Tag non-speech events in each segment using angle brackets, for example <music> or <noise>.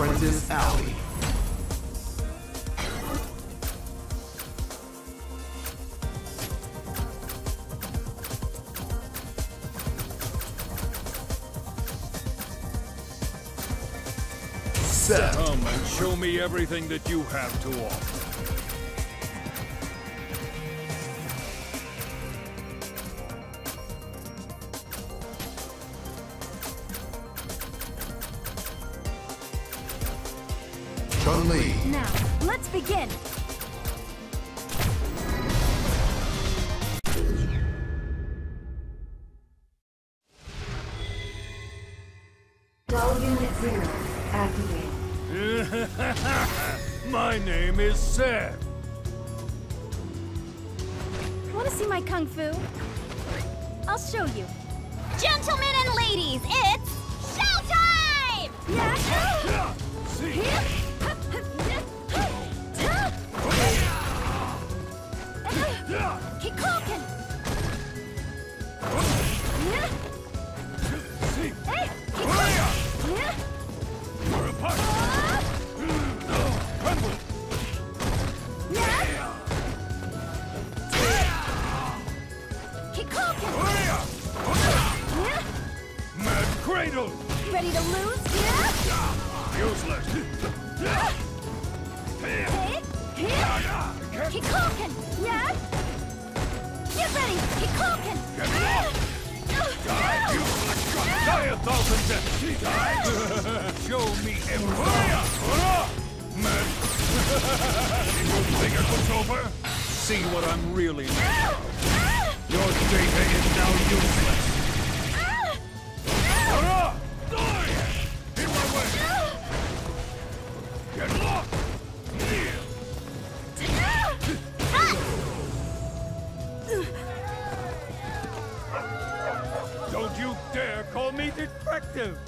Apprentice Alley. Set. Come and show me everything that you have to offer. Chun-Li. Now, let's begin. Dull Unit 0 activated. <laughs> My name is Seth. Want to see my kung fu? I'll show you. Gentlemen and ladies, it's Cradle. Ready to lose? Yeah. Useless. Hey. Yeah. Kikoken. Yeah. Get ready. Kikoken. Get lost. Die, useless truck. Die a thousand deaths. She died. Show me everything. Hurry up. Hurrah. Mad. you think it was over? See what I'm really ah! like. Your data is now useless. Call defective!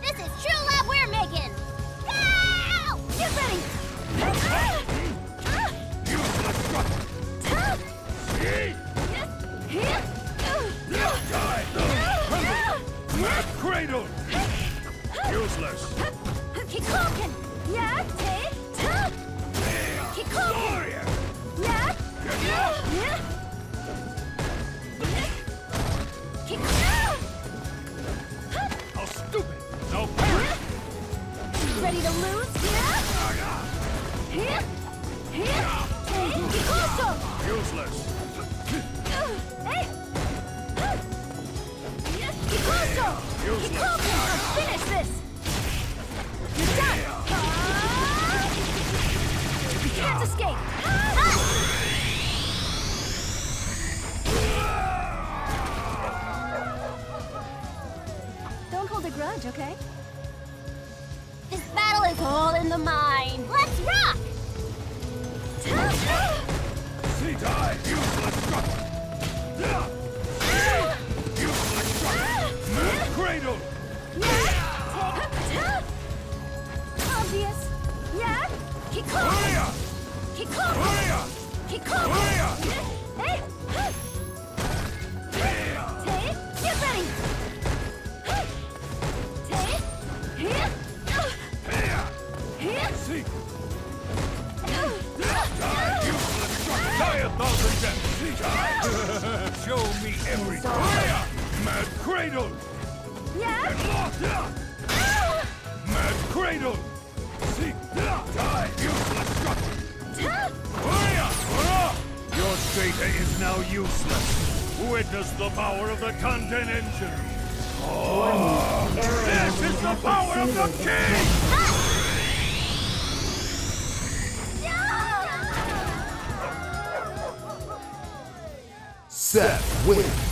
This is true love we're making! Go! Get ready. See? Die! Cradle! Useless! Kikoken. Yeah. Hey. Kikoken. Yeah. Yeah. Useless! Useless. Finish this. You're done. You can't escape. Don't hold a grudge, okay? Battle is all in the mind. Let's rock! See die! Useless! Useless cradle! Obvious. Yeah. Kick off. Kick off. Kick off. Hurry up! Mad cradle! Yeah. Get lost! Mad cradle! See! Die! Useless up! Your data is now useless. Witness the power of the Tanden Engine. Oh, this is the power of the king! Seth wins.